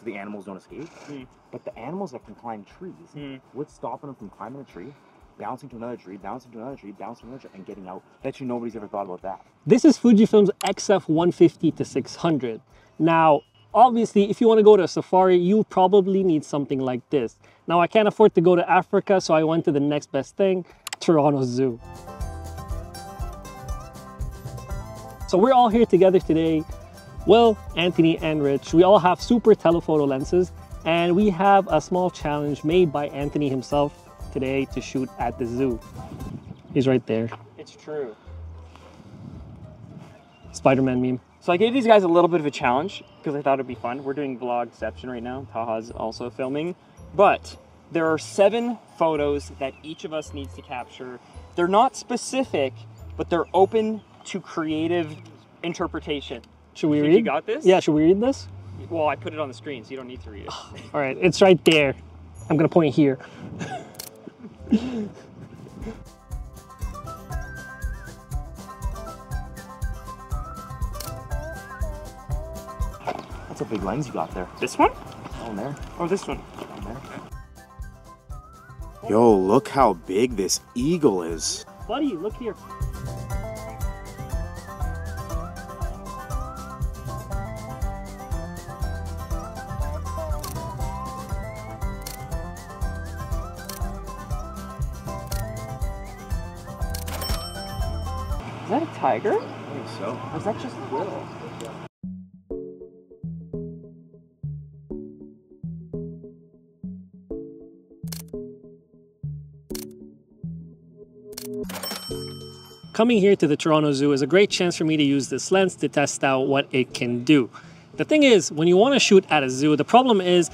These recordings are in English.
so the animals don't escape. Mm. But the animals that can climb trees, Mm. what's stopping them from climbing a tree, bouncing to another tree, bouncing to another tree, bouncing to another tree, and getting out? Bet you nobody's ever thought about that. This is Fujifilm's XF150 to 600. Now, obviously, if you want to go to a safari, you probably need something like this. Now, I can't afford to go to Africa, so I went to the next best thing, Toronto Zoo. So we're all here together today. Will, Anthony, and Rich. We all have super telephoto lenses, and we have a small challenge made by Anthony himself today to shoot at the zoo. He's right there. It's true. Spider-Man meme. So I gave these guys a little bit of a challenge because I thought it'd be fun. We're doing vlogception right now. Taha's also filming. But there are seven photos that each of us needs to capture. They're not specific, but they're open to creative interpretation. Should we Think read? you got this? Yeah, should we read this? Well, I put it on the screen, so you don't need to read it. All right, it's right there. I'm gonna point here. That's a big lens you got there. this one? Oh, there. Or this one? Oh, there. Yo, look how big this eagle is. Buddy, look here. That a tiger? I think so. Or is that just a Will? Coming here to the Toronto Zoo is a great chance for me to use this lens to test out what it can do. The thing is, when you want to shoot at a zoo, the problem is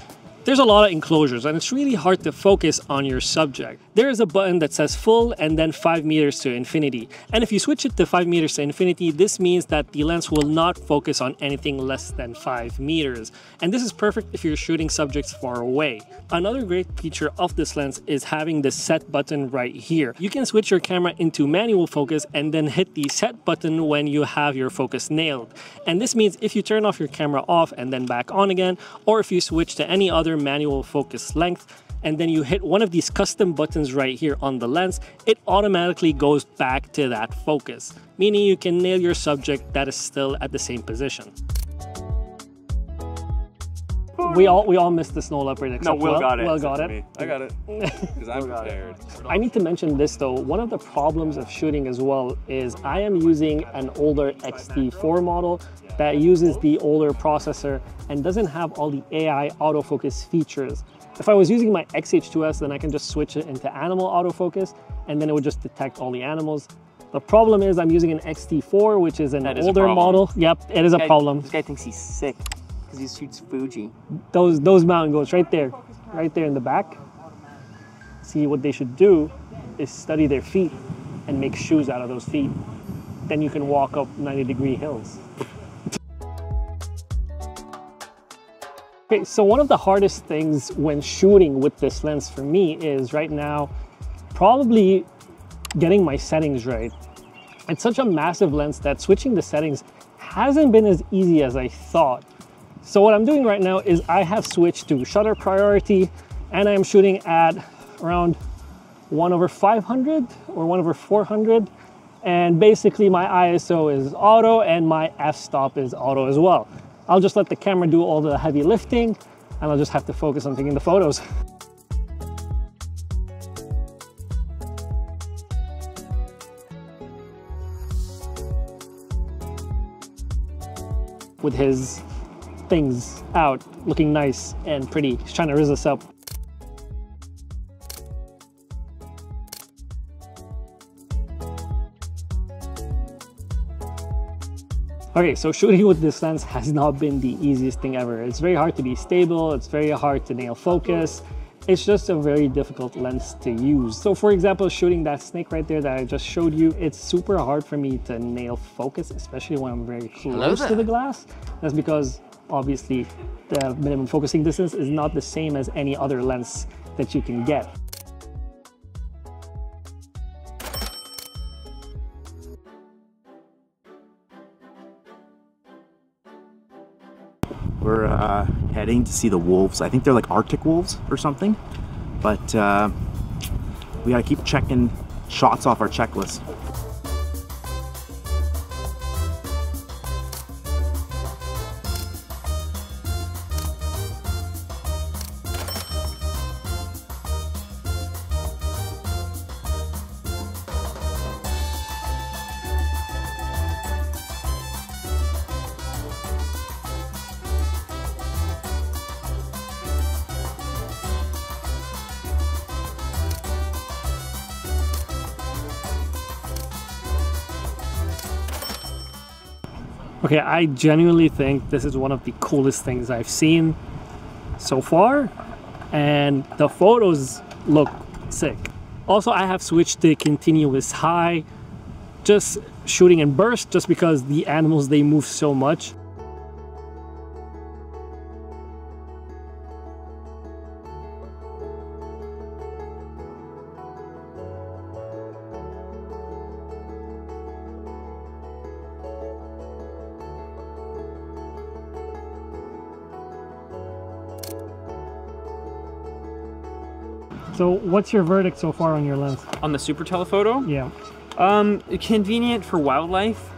there's a lot of enclosures and it's really hard to focus on your subject. There is a button that says full and then 5 meters to infinity. And if you switch it to 5 meters to infinity, this means that the lens will not focus on anything less than 5 meters. And this is perfect if you're shooting subjects far away. Another great feature of this lens is having the set button right here. You can switch your camera into manual focus and then hit the set button when you have your focus nailed. And this means if you turn off your camera off and then back on again, or if you switch to any other manual focus length, and then you hit one of these custom buttons right here on the lens, it automatically goes back to that focus, meaning you can nail your subject that is still at the same position. We all we all missed the snow leopard except Will got it. Will got it. me. I got it because I'm prepared. I need to mention this though. One of the problems of shooting as well is I am using an older XT4 model that uses the older processor and doesn't have all the AI autofocus features. If I was using my XH2S, then I can just switch it into animal autofocus and then it would just detect all the animals. The problem is I'm using an XT4, which is an That is older problem. model. Yep, it is a Guy- problem. This guy thinks he's sick because he shoots Fuji. those those mountain goats right there, right there in the back. See what they should do is study their feet and make shoes out of those feet. Then you can walk up 90 degree hills. Okay, so one of the hardest things when shooting with this lens for me is right now probably getting my settings right. It's such a massive lens that switching the settings hasn't been as easy as I thought. So what I'm doing right now is I have switched to shutter priority and I'm shooting at around 1 over 500 or 1 over 400 and basically my ISO is auto and my f-stop is auto as well. I'll just let the camera do all the heavy lifting and I'll just have to focus on taking the photos. With his things out, looking nice and pretty. He's trying to rizz us up. Okay, so shooting with this lens has not been the easiest thing ever. It's very hard to be stable, it's very hard to nail focus. It's just a very difficult lens to use. So for example, shooting that snake right there that I just showed you, it's super hard for me to nail focus, especially when I'm very close to the glass. That's because obviously the minimum focusing distance is not the same as any other lens that you can get. We're uh, heading to see the wolves. I think they're like Arctic wolves or something. But uh, we gotta keep checking shots off our checklist. Okay, I genuinely think this is one of the coolest things I've seen so far, and the photos look sick. Also, I have switched to continuous high, just shooting in burst just because the animals they move so much. So, what's your verdict so far on your lens? On the super telephoto, Yeah. um, convenient for wildlife,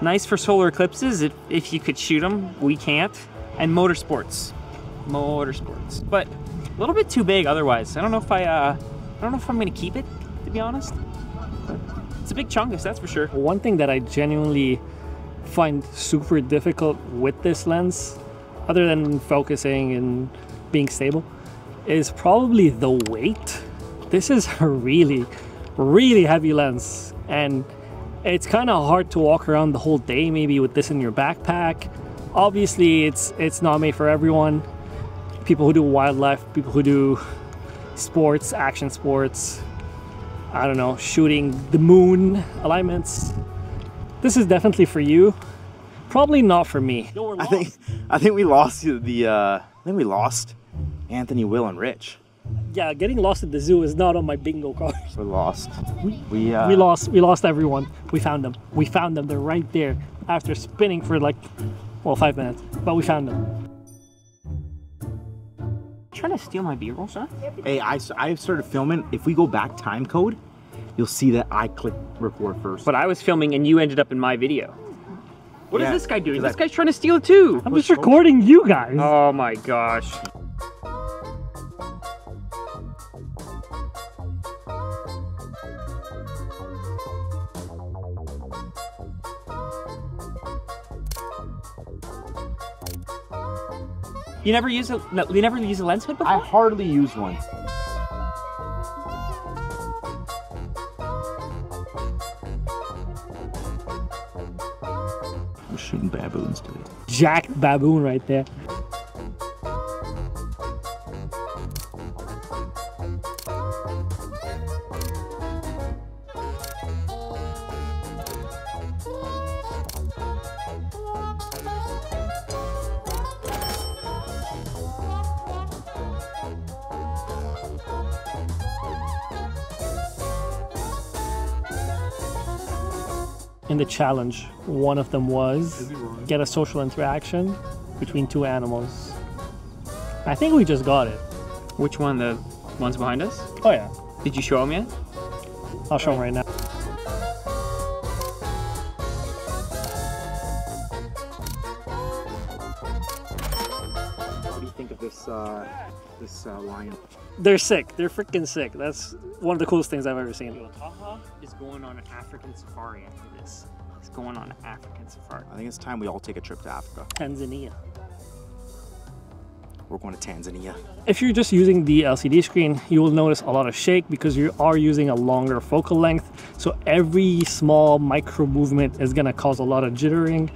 nice for solar eclipses if, if you could shoot them. We can't. And motorsports, motorsports, but a little bit too big otherwise. I don't know if I, uh, I don't know if I'm gonna keep it to be honest. But it's a big chungus, that's for sure. One thing that I genuinely find super difficult with this lens, other than focusing and being stable, is probably the weight. This is a really, really heavy lens, and it's kind of hard to walk around the whole day maybe with this in your backpack. Obviously, it's it's not made for everyone. People who do wildlife, people who do sports, action sports, I don't know, shooting the moon alignments. This is definitely for you. Probably not for me. I think I think we lost the. uh, I think we lost Anthony, Will, and Rich. Yeah, getting lost at the zoo is not on my bingo card. We're lost. We uh, We lost. We lost everyone. We found them. We found them. They're right there. After spinning for like, well, five minutes, but we found them. trying to steal my B-roll, son? Hey, I started filming. If we go back time code, you'll see that I clicked record first. But I was filming and you ended up in my video. What Yeah, is this guy doing? 'cause This I- guy's trying to steal it too. I'm just recording you guys. Oh my gosh. You never use a no, you never use a lens hood before? I hardly use one. I'm shooting baboons today. Jack baboon right there. In the challenge, one of them was get a social interaction between two animals. I think we just got it. Which one? The ones behind us? Oh yeah, Did you show them yet? I'll show them right now. What do you think of this uh, this uh, lion? They're sick. They're freaking sick. That's one of the coolest things I've ever seen. Taha is going on an African safari after this. He's going on an African safari. I think it's time we all take a trip to Africa. Tanzania. We're going to Tanzania. If you're just using the LCD screen, you will notice a lot of shake because you are using a longer focal length. So every small micro movement is gonna cause a lot of jittering.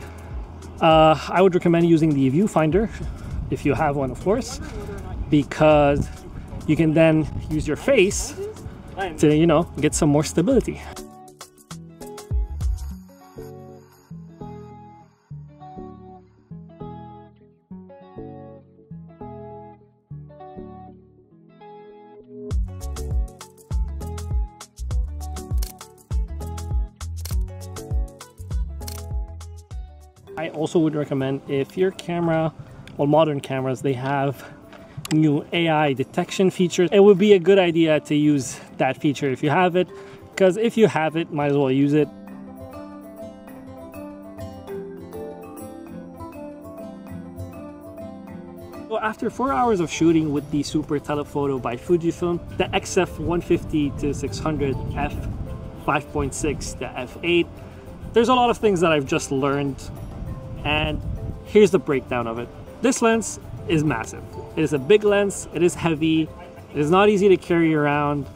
Uh, I would recommend using the viewfinder, if you have one, of course, because you can then use your face to, you know, get some more stability. I also would recommend if your camera well, modern cameras, they have new AI detection features. It would be a good idea to use that feature if you have it, because if you have it, might as well use it. Well, after four hours of shooting with the Super Telephoto by Fujifilm, the XF150 to 600 f 5.6, the f8, there's a lot of things that I've just learned, and here's the breakdown of it. This lens is massive. It is a big lens, it is heavy, it is not easy to carry around,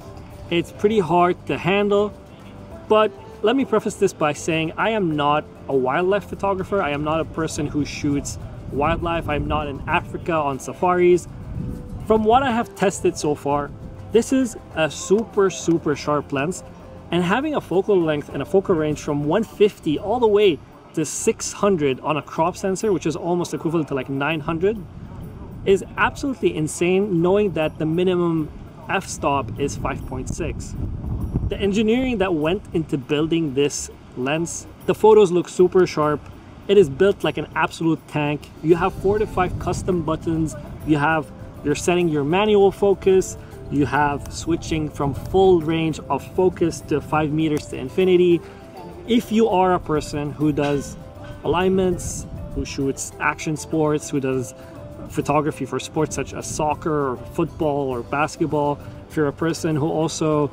it's pretty hard to handle, but let me preface this by saying I am not a wildlife photographer. I am not a person who shoots wildlife. I'm not in Africa on safaris. From what I have tested so far, this is a super, super sharp lens. And having a focal length and a focal range from 150 all the way to 600 on a crop sensor, which is almost equivalent to like 900, is absolutely insane knowing that the minimum f-stop is 5.6. The engineering that went into building this lens, the photos look super sharp. It is built like an absolute tank. You have four to five custom buttons. You have, you're setting your manual focus. You have switching from full range of focus to five meters to infinity. If you are a person who does alignments, who shoots action sports, who does photography for sports such as soccer or football or basketball, if you're a person who also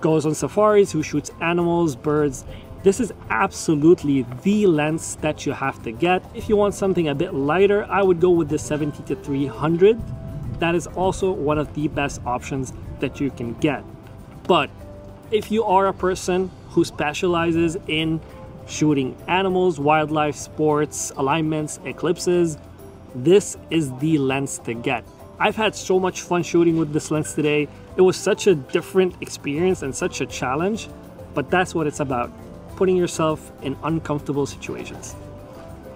goes on safaris, who shoots animals, birds, this is absolutely the lens that you have to get. If you want something a bit lighter, I would go with the 70 to 300. That is also one of the best options that you can get. But if you are a person who specializes in shooting animals, wildlife, sports, alignments, eclipses, this is the lens to get. I've had so much fun shooting with this lens today. It was such a different experience and such a challenge, but that's what it's about, putting yourself in uncomfortable situations.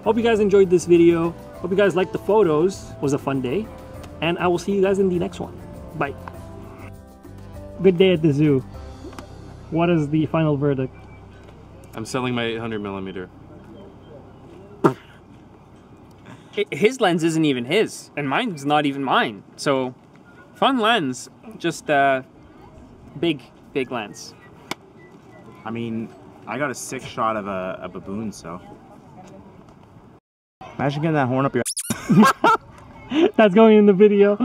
Hope you guys enjoyed this video. Hope you guys liked the photos. It was a fun day. And I will see you guys in the next one. Bye. Good day at the zoo. What is the final verdict? I'm selling my 800 millimeter. His lens isn't even his, and mine's not even mine. So, fun lens, just uh, big, big lens. I mean, I got a sick shot of a, a baboon, so. Imagine getting that horn up your That's going in the video.